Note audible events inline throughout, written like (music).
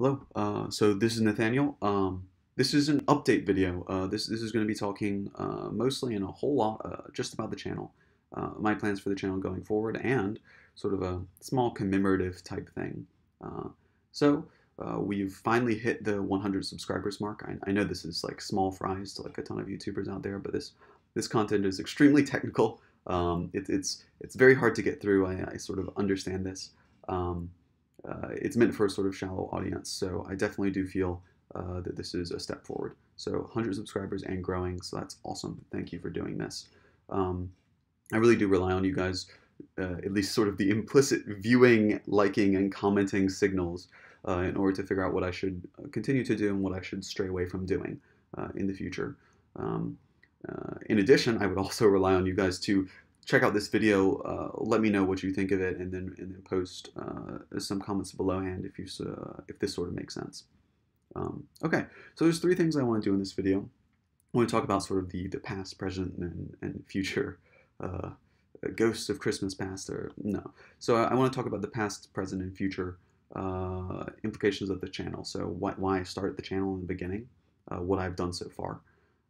Hello. Uh, so this is Nathaniel. Um, this is an update video. Uh, this this is going to be talking uh, mostly and a whole lot uh, just about the channel, uh, my plans for the channel going forward, and sort of a small commemorative type thing. Uh, so we've finally hit the 100 subscribers mark. I, I, know this is like small fries to like a ton of YouTubers out there, but this this content is extremely (laughs) technical. Um, it, it's it's very hard to get through. I, I sort of understand this. Um, uh, it's meant for a sort of shallow audience. So I definitely do feel uh, that this is a step forward. So 100 subscribers and growing, so that's awesome. Thank you for doing this. Um, I really do rely on you guys, uh, at least sort of the (laughs) implicit viewing, liking, and commenting signals uh, in order to figure out what I should uh, continue to do and what I should stray away from doing uh, in the future. Um, in addition, I would (laughs) also rely on you guys to check out this video. Uh, let me know what you think of it, and then and then post uh, some comments belowhand if you uh, if this sort of makes sense. Um, okay, so there's three things I want to do in this video. I want to talk about sort of the the past, present, and, and future uh, ghosts of Christmas past. Or no, so I, I, want to talk about the past, present, and future uh, implications of the channel. So why, why I started the channel in the beginning, uh, what I've done so far,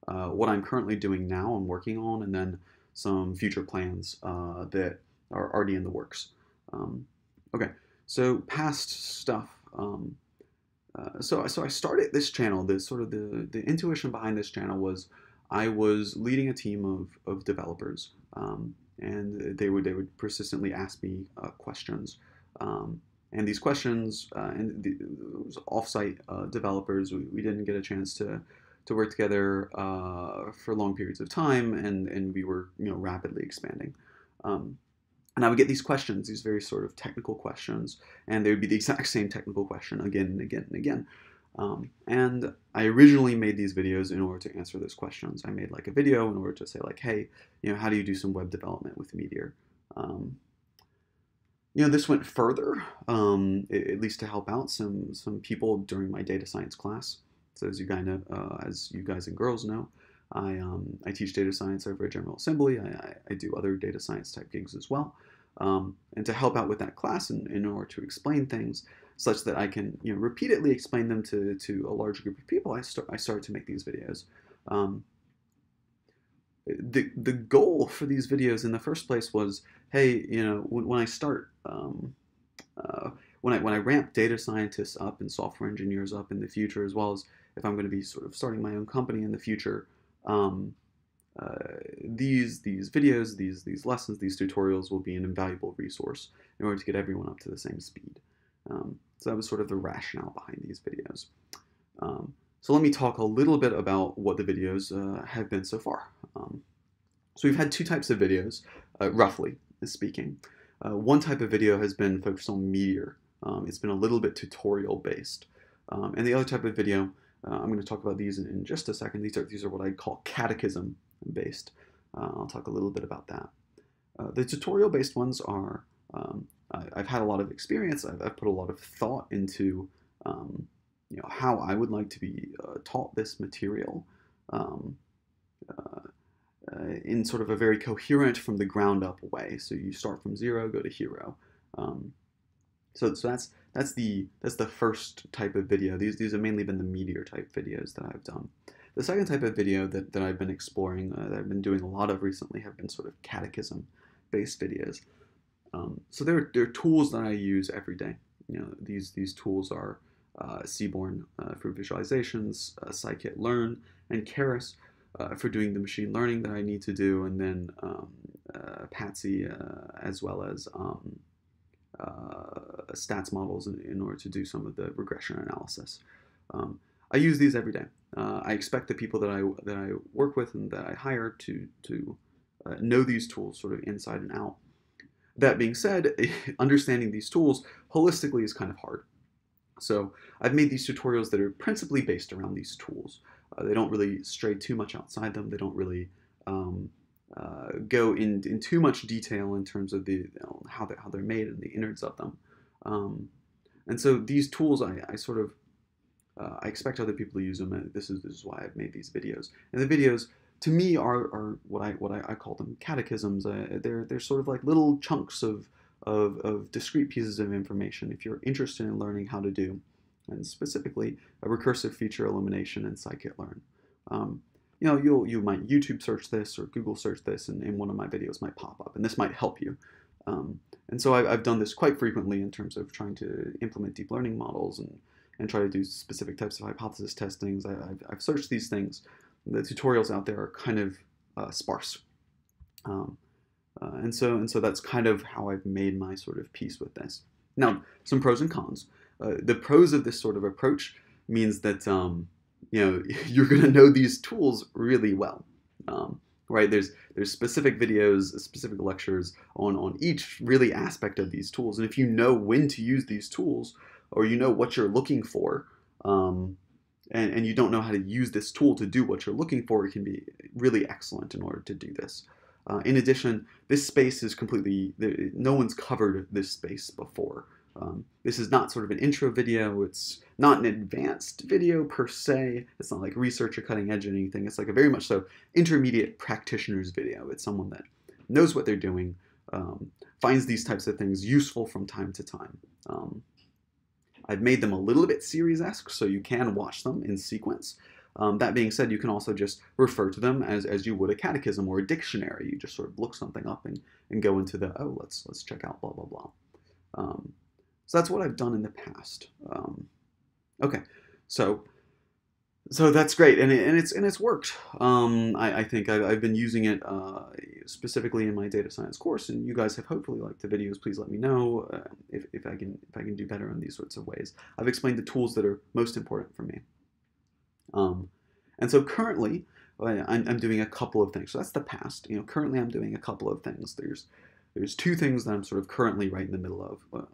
what I'm currently doing now, I'm working on, and then some future plans uh, that are already in the works. Um, okay, so past stuff. Um, uh, so, so I started this channel. The sort of the the intuition behind this channel was I was leading a team of, of developers, um, and they would they would persistently ask me uh, questions. Um, and these questions uh, and the, offsite uh, developers, we, we didn't get a chance to to work together uh, for long periods of time, and, and we were you know rapidly expanding. Um, and I would get these questions, these very sort of technical questions, and they would be the exact (laughs) same technical question again and again and again. Um, and I originally made these videos in order to answer those questions. I made like a video in order to say like, hey, you know, how do you do some web development with Meteor? Um, you know, this went further, um, at least to help out some some people during my data science class. So as you guys uh, as you guys and girls know, I, um, I teach data science over at General Assembly. I, I, I do other data science type gigs as well. Um, and to help out with that class in, in order to explain things such that I can you know, repeatedly explain them to, to a large group of people, I, start, I started to make these videos. Um, the, the goal for these videos in the first place was, hey, you know, when, when I start, um, uh, when I when I ramp data scientists up and software engineers up in the future, as well as if I'm going to be sort of starting my own company in the future, um, uh, these these videos, these these lessons, these tutorials will be an invaluable resource in order to get everyone up to the same speed. Um, so that was sort of the rationale behind these videos. Um, so let me talk a little bit about what the videos uh, have been so far. Um, so we've had two types of videos, uh, roughly speaking. Uh, one type of video has been focused on Meteor. Um, it's been a little bit tutorial based. Um, and the other type of video uh, I'm going to talk about these in, in, just a second. These are, these are what I call catechism based. Uh, I'll talk a little bit about that. Uh, the tutorial based ones are, um, I, have had a lot of experience. I've, I've, put a lot of thought into um, you know, how I would like to be uh, taught this material um, uh, uh, in sort of a very coherent from the ground up way. So you start from zero, go to hero. Um, so, so that's that's the that's the first type of video. These these have mainly been the meteor type videos that I've done. The second type of video that, that I've been exploring, uh, that I've been doing a lot of recently, have been sort of catechism based videos. Um, so there are tools that I use every day. You know, these these tools are uh, Seaborn uh, for visualizations, uh, scikit-learn, and Keras uh, for doing the machine learning that I need to do, and then um, uh, Patsy uh, as well as um, stats models in, in, order to do some of the regression analysis. Um, I use these every day. Uh, I expect the people that I that I work with and that I hire to to uh, know these tools sort of inside and out. That being said, (laughs) understanding these tools holistically is kind of hard. So I've made these tutorials that are principally based around these tools. Uh, they don't really stray too much outside them. They don't really um, uh, go in, in too much detail in terms of the you know, how they how they're made and the innards of them. Um, and so these tools, I, I sort of uh, I expect other people to use them, and this is this is why I've made these videos. And the videos to me are, are what I what I, I call them catechisms. Uh, they're they're sort of like little chunks of, of of discrete pieces of information. If you're interested in learning how to do and specifically a recursive feature elimination in scikit-learn. Um, you know, you'll you might YouTube search this or Google search this, and, and one of my videos might pop up, and this might help you. Um, and so I've, I've done this quite frequently in terms of trying to implement deep learning models and, and try to do specific types of hypothesis testings. I, have I've searched these things. The tutorials out there are kind of uh, sparse. Um, uh, and so and so that's kind of how I've made my sort of peace with this. Now, some pros and cons. Uh, the pros of this sort of approach means that um, you know (laughs) you're going to know these tools really well. Um, right? There's there's specific videos, specific lectures on on each really aspect of these tools, and if you know when to use these tools, or you know what you're looking for, um, and and you don't know how to use this tool to do what you're looking for, it can be really excellent in order to do this. Uh, in addition, this space is completely no one's covered this space before. Um, this is not sort of an intro video. It's not an advanced video per se. It's not like research or cutting edge or anything. It's like a very much so intermediate practitioner's video. It's someone that knows what they're doing, um, finds these types of things useful from time to time. Um, I've made them a little bit series-esque, so you can watch them in sequence. Um, that being said, you can also just refer to them as, as you would a catechism or a dictionary. You just sort of look something up and, and go into the, oh, let's, let's check out blah, blah, blah. Um, so that's what I've done in the past. Um, okay, so so that's great, and, it, and it's and it's worked. Um, I, I, think I, have been using it uh, specifically in my data science course, and you guys have hopefully liked the videos. Please let me know uh, if, if I can if I can do better in these sorts of ways. I've explained the tools that are most important for me. Um, and so currently, I'm, I'm doing a couple of things. So that's the past. You know, currently I'm doing a couple of things. There's there's two things that I'm sort of currently right in the middle of.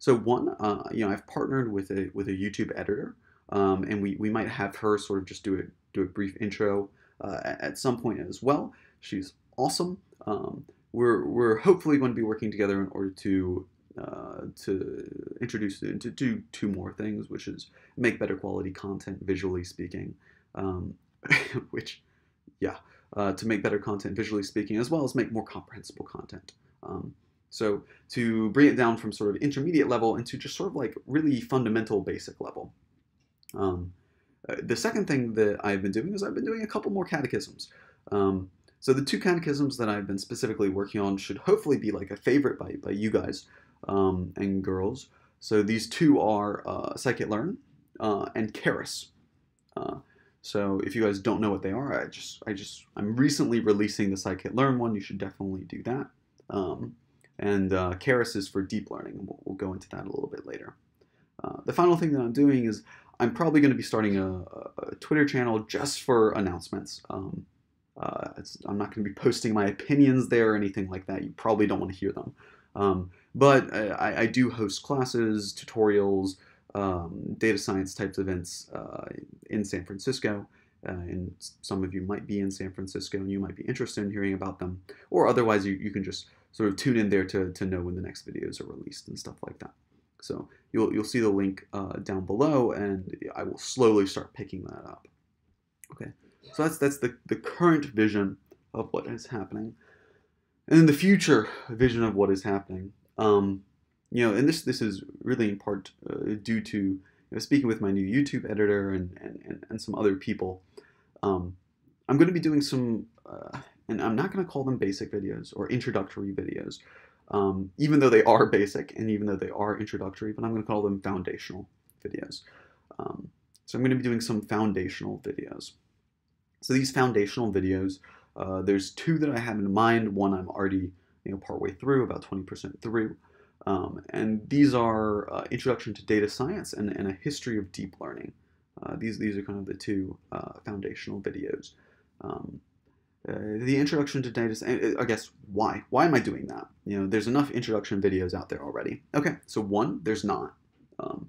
So one, uh, you know, I've partnered with a with a YouTube editor, um, and we, we might have her sort of just do a do a brief intro uh, at some point as well. She's awesome. Um, we're we're hopefully going to be working together in order to uh, to introduce to do two more things, which is make better quality content visually speaking, um, (laughs) which yeah, uh, to make better content visually speaking, as well as make more comprehensible content. So to bring it down from sort of intermediate level into just sort of like really fundamental basic level. Um, uh, the second thing that I've been doing is I've been doing a couple more catechisms. Um, so the two catechisms that I've been specifically working on should hopefully be like a favorite by, by you guys um, and girls. So these two are uh, Scikit-learn uh, and Keras. Uh, so if you guys don't know what they are, I just I just I'm recently releasing the Scikit-learn one. You should definitely do that. Um, and uh, Keras is for deep learning, we'll, we'll, go into that a little bit later. Uh, the final thing that I'm doing is I'm probably going to be starting a, a, Twitter channel just for announcements. Um, uh, I'm not going to be posting my opinions there or anything like that. You probably don't want to hear them. Um, but I, I, do host classes, tutorials, um, data science types events uh, in San Francisco. Uh, and some of you might be in San Francisco and you might be interested in hearing about them. Or otherwise, you, you can just sort of tune in there to, to know when the next videos are released and stuff like that. So you'll, you'll see the link uh, down below and I will slowly start picking that up. Okay, so that's, that's the, the current vision of what is happening. And then the future vision of what is happening. Um, you know, and this this is really in part uh, due to you know, speaking with my new YouTube editor and, and, and, and some other people. Um, I'm going to be doing some uh, and I'm not going to call them basic videos or introductory videos, um, even though they are basic and even though they are introductory, but I'm going to call them foundational videos. Um, so I'm going to be doing some foundational videos. So these foundational videos, uh, there's two that I have in mind. One I'm already you know partway through, about 20% through. Um, and these are uh, Introduction to Data Science and, and, a History of Deep Learning. Uh, these, these are kind of the two uh, foundational videos. Um, uh, the introduction to data, uh, I guess why? Why am I doing that? You know, there's enough introduction videos out there already. Okay, so one, there's not. Um,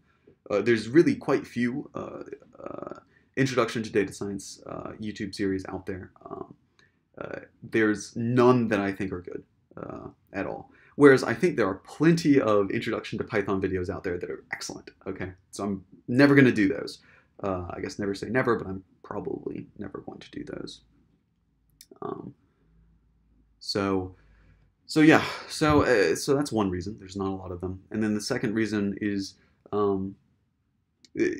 uh, there's really quite few uh, uh introduction to data science uh, YouTube series out there. Um, there's none that I think are good at all. Whereas I think there are plenty of introduction to Python videos out there that are excellent. Okay, so I'm never going to do those. I guess never say never, but I'm probably never going to do those. So, so yeah, so uh, so that's one reason. There's not a lot of them, and then the second reason is um, I,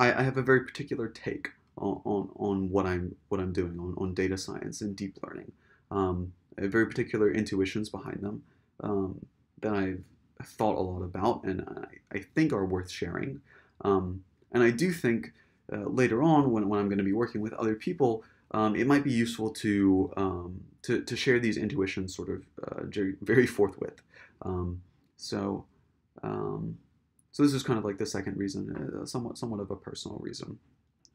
I have a very particular take on, on, on what I'm what I'm doing on, on data science and deep learning. Um, very particular intuitions behind them um, that I've thought a lot about and I, I think are worth sharing. Um, and I do think uh, later on, when, when I'm going to be working with other people, um, it might be useful to, um, to, to share these intuitions sort of uh, very, forthwith. Um, so, um, so this is kind of like the second reason, uh, somewhat somewhat of a personal reason.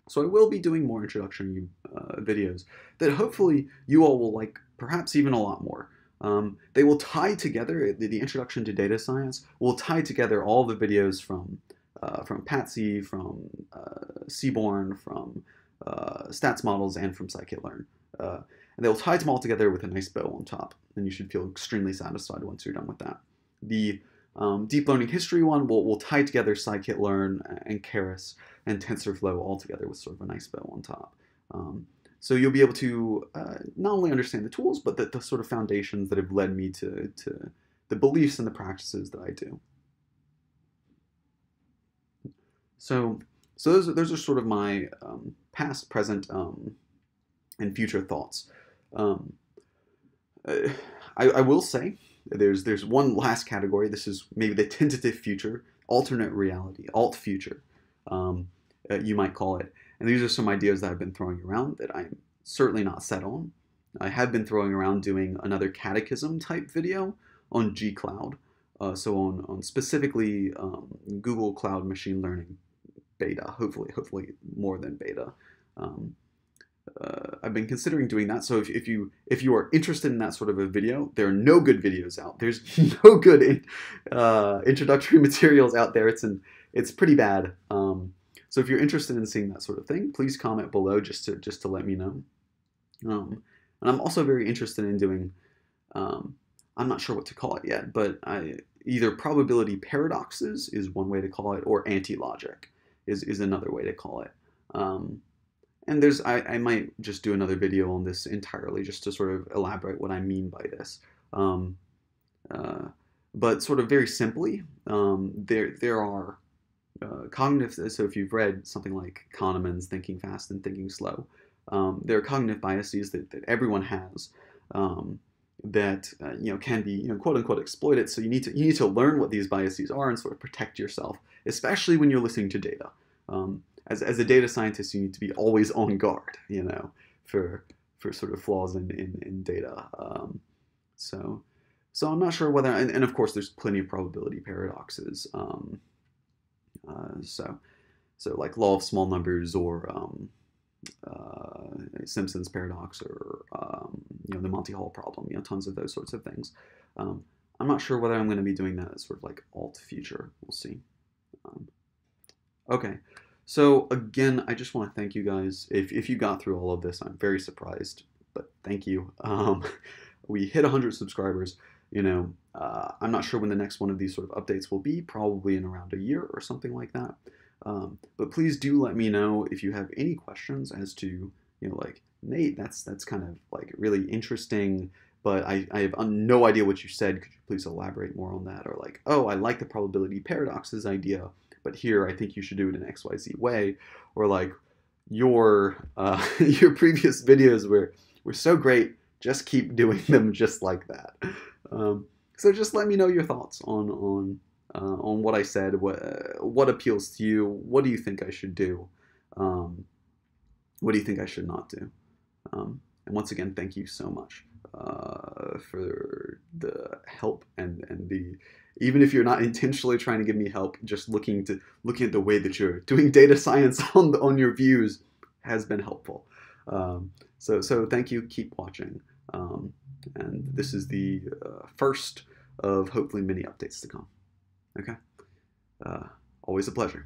So I will be doing more introductory uh, videos that hopefully you all will like perhaps even a lot more. Um, they will tie together, the, the, introduction to data science will tie together all the videos from, uh, from Patsy, from uh, Seaborn, from uh, stats models, and from scikit-learn. Uh, and they'll tie them all together with a nice bow on top, and you should feel extremely satisfied once you're done with that. The um, deep learning history one will, will tie together scikit-learn and Keras and TensorFlow all together with sort of a nice bow on top. Um, so you'll be able to uh, not only understand the tools, but the, the, sort of foundations that have led me to, to the beliefs and the practices that I do. So, so those, those are sort of my um, past, present, um, and future thoughts. Um, I, I will say there's there's one last category. This is maybe the tentative future, alternate reality, alt future, um, uh, you might call it. And these are some ideas that I've been throwing around that I'm certainly not set on. I have been throwing around doing another catechism type video on G Cloud, uh, so on, on specifically um, Google Cloud Machine Learning beta, hopefully, hopefully more than beta. Um, uh, I've been considering doing that. So if, if you if you are interested in that sort of a video, there are no good videos out. There's (laughs) no good in, uh, introductory (laughs) materials out there. It's an it's pretty bad. Um, so if you're interested in seeing that sort of thing, please comment below just to just to let me know. Um, and I'm also very interested in doing. Um, I'm not sure what to call it yet, but I, either probability paradoxes is one way to call it, or anti-logic is is another way to call it. Um, and there's I, I might just do another video on this entirely just to sort of elaborate what I mean by this. Um, uh, but sort of very simply, um, there there are uh, cognitive. So if you've read something like Kahneman's Thinking Fast and Thinking Slow, um, there are cognitive biases that, that everyone has um, that uh, you know can be you know quote unquote exploited. So you need to you need to learn what these biases are and sort of protect yourself, especially when you're listening to data. Um, as, as a data scientist, you need to be always on guard, you know, for for sort of flaws in in, in data. Um, so so I'm not sure whether, and, and, of course, there's plenty of probability paradoxes. Um, uh, so so like law of small numbers or um, uh, Simpson's paradox or um, you know the Monty Hall problem. You know, tons of those sorts of things. Um, I'm not sure whether I'm going to be doing that as sort of like alt future. We'll see. Um, okay. So again, I just want to thank you guys. If, if you got through all of this, I'm very surprised, but thank you. Um, (laughs) we hit 100 subscribers. You know, uh, I'm not sure when the next one of these sort of updates will be, probably in around a year or something like that. Um, but please do let me know if you have any questions as to, you know, like, Nate, that's that's kind of like really interesting, but I, I have no idea what you said. Could you please elaborate more on that? Or like, oh, I like the probability paradoxes idea but here I think you should do it in XYZ way. Or like your uh, (laughs) your previous videos were were so great, just keep doing them (laughs) just like that. Um, so just let me know your thoughts on on uh, on what I said. What what appeals to you? What do you think I should do? Um, what do you think I should not do? Um, and once again, thank you so much uh, for the help and and the even if you're not intentionally trying to give me help, just looking to looking at the way that you're doing data science (laughs) on the, on your views has been helpful. Um, so so thank you. Keep watching. Um, and this is the uh, first of hopefully many updates to come. Okay. Uh, always a pleasure.